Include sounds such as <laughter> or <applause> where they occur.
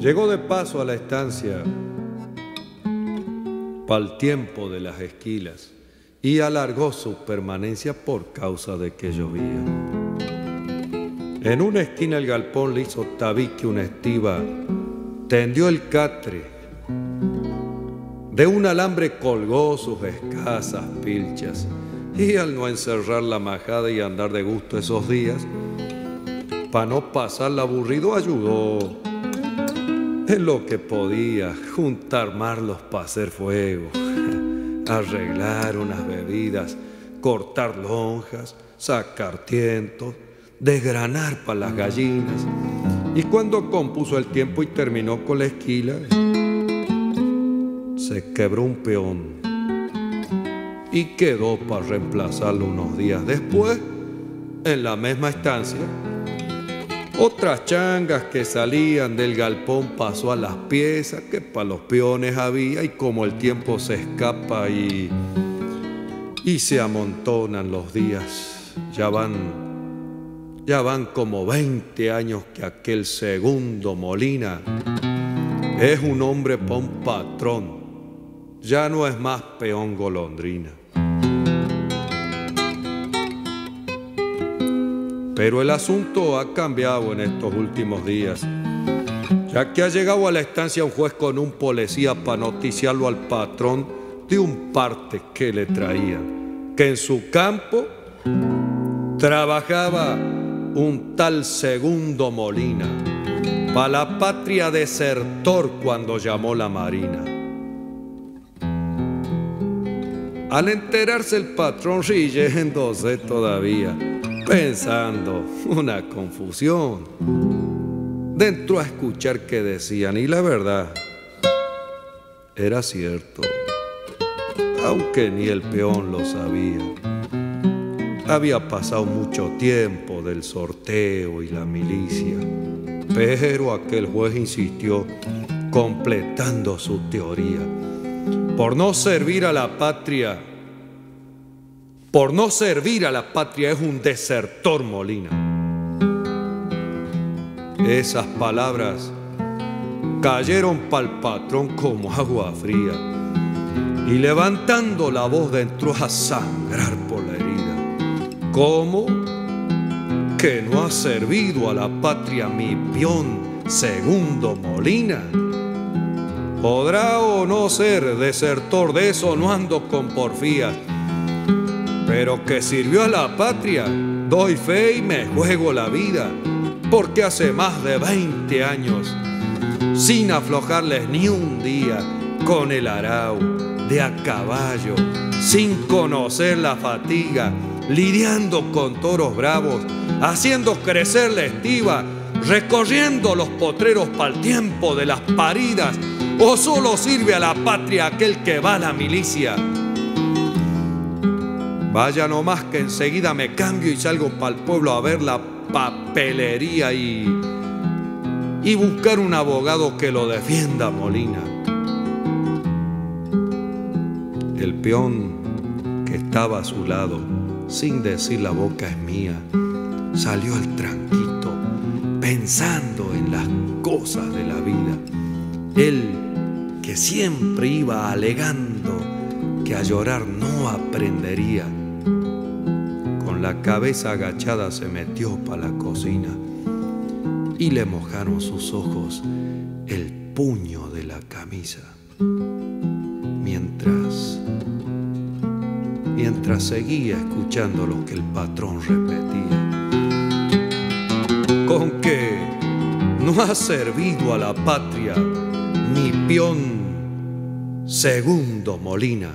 Llegó de paso a la estancia pa'l tiempo de las esquilas y alargó su permanencia por causa de que llovía. En una esquina el galpón le hizo tabique una estiva, tendió el catre, de un alambre colgó sus escasas pilchas y al no encerrar la majada y andar de gusto esos días, para no pasarla aburrido ayudó lo que podía, juntar marlos para hacer fuego, <laughs> arreglar unas bebidas, cortar lonjas, sacar tientos, desgranar para las gallinas. Y cuando compuso el tiempo y terminó con la esquila, se quebró un peón y quedó para reemplazarlo unos días después en la misma estancia otras changas que salían del galpón pasó a las piezas que para los peones había y como el tiempo se escapa y, y se amontonan los días, ya van, ya van como 20 años que aquel segundo Molina es un hombre pa' patrón, ya no es más peón golondrina. Pero el asunto ha cambiado en estos últimos días, ya que ha llegado a la estancia un juez con un policía para noticiarlo al patrón de un parte que le traían, que en su campo trabajaba un tal segundo Molina, para la patria desertor cuando llamó la Marina. Al enterarse el patrón <laughs> riéndose todavía, pensando una confusión. Dentro a escuchar qué decían y la verdad era cierto, aunque ni el peón lo sabía. Había pasado mucho tiempo del sorteo y la milicia, pero aquel juez insistió completando su teoría. Por no servir a la patria, por no servir a la patria es un desertor Molina. Esas palabras cayeron pa'l patrón como agua fría y levantando la voz entró a sangrar por la herida. ¿Cómo? Que no ha servido a la patria mi peón segundo Molina. Podrá o no ser desertor de eso, no ando con porfías pero que sirvió a la patria, doy fe y me juego la vida, porque hace más de 20 años, sin aflojarles ni un día, con el arao, de a caballo, sin conocer la fatiga, lidiando con toros bravos, haciendo crecer la estiva, recorriendo los potreros para el tiempo de las paridas, o solo sirve a la patria aquel que va a la milicia Vaya nomás que enseguida me cambio y salgo para el pueblo a ver la papelería y, y buscar un abogado que lo defienda, Molina. El peón que estaba a su lado, sin decir la boca es mía, salió al tranquito, pensando en las cosas de la vida. Él que siempre iba alegando que a llorar no aprendería la cabeza agachada se metió para la cocina y le mojaron sus ojos el puño de la camisa. Mientras, mientras seguía escuchando lo que el patrón repetía. Con que no ha servido a la patria mi peón segundo Molina